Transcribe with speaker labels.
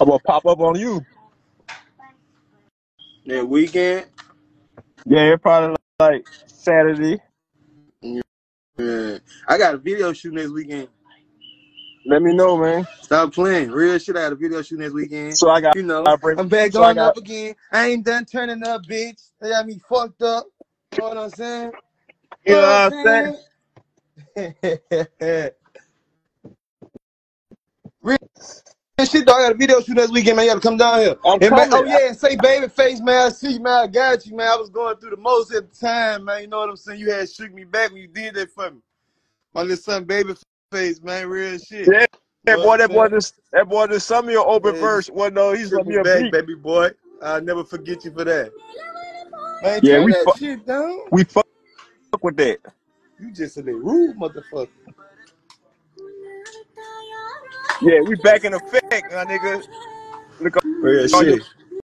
Speaker 1: I'm gonna pop up on you.
Speaker 2: That weekend.
Speaker 1: Yeah, it probably like Saturday.
Speaker 2: Yeah. I got a video shoot next weekend.
Speaker 1: Let me know, man.
Speaker 2: Stop playing. Real shit. I got a video shoot next weekend.
Speaker 1: So I got.
Speaker 2: You know,
Speaker 1: I bring,
Speaker 2: I'm back
Speaker 1: so I
Speaker 2: going
Speaker 1: got.
Speaker 2: up again. I ain't done turning up, bitch. They got me fucked up. You know what I'm saying?
Speaker 1: You know what I'm saying?
Speaker 2: Real shit, dog. I got a video shoot next weekend, man. You gotta come down here.
Speaker 1: I'm
Speaker 2: And man, oh yeah, and say BabyFace, man. I see you, man. I got you, man. I was going through the most at the time, man. You know what I'm saying? You had shook me back when you did that for me. My little son, baby face, man. Real shit.
Speaker 1: Yeah, that boy, that boy just that boy just sent me an open
Speaker 2: Yeah,
Speaker 1: verse. Well, no, he's sent
Speaker 2: me back, baby boy. I'll never forget you for that. Man,
Speaker 1: Yeah, we fuck,
Speaker 2: shit
Speaker 1: we fuck with that.
Speaker 2: You just a little rude motherfucker.
Speaker 1: Yeah, we back in effect, my nigga. Look oh,
Speaker 2: Real
Speaker 1: on your
Speaker 2: shit.